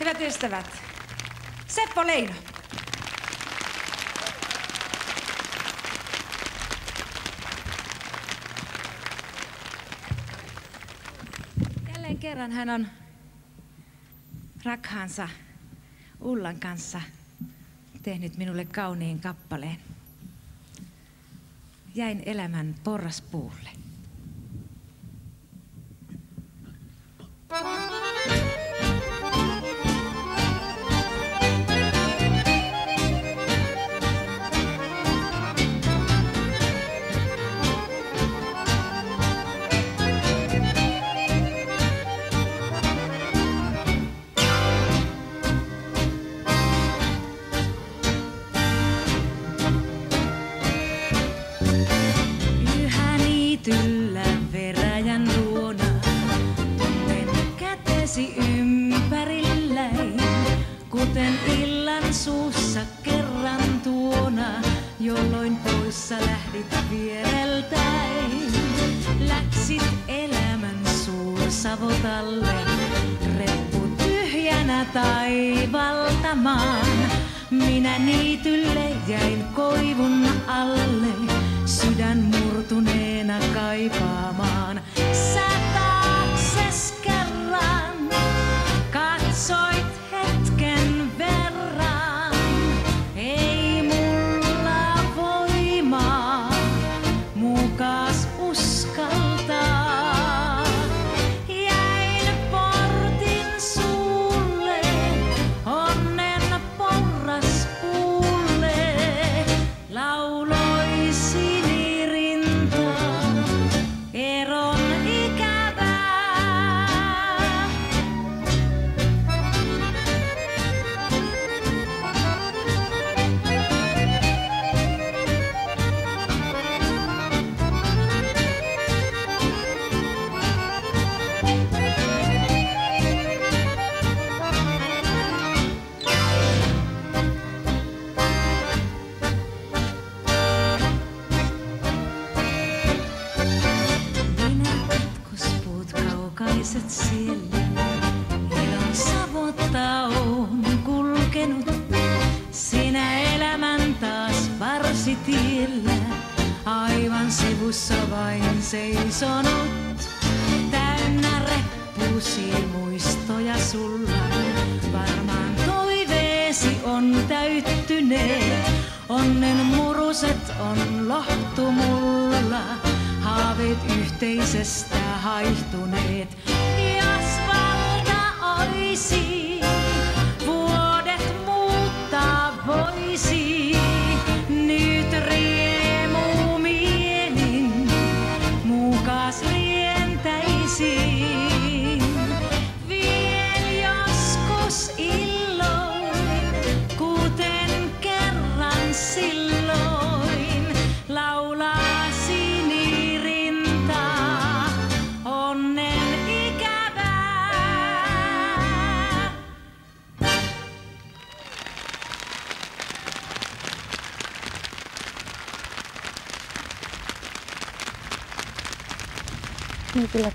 Hyvät ystävät, Seppo Leino. Jälleen kerran hän on rakhaansa Ullan kanssa tehnyt minulle kauniin kappaleen. Jäin elämän porraspuulle. Kuten illan suussa kerran tuona, jolloin poissa lähdit viereltäin. Läksit elämän suursavotalle, reppu tyhjänä taivaltamaan. Minä niitylle jäin koivun alle, sydän murtuneena kaipaamaan. Sä taakses kerran katsoit kaukaiset siellä, ilon savotta on kulkenut. Sinä elämän taas varsitiellä, aivan sivussa vain seisonut. Täynnä reppusi muistoja sulla, varmaan toiveesi on täyttyneet. Onnen muruset on lohtu mulla, haaveet yhteisestä haihtuneet. sí. Maybe like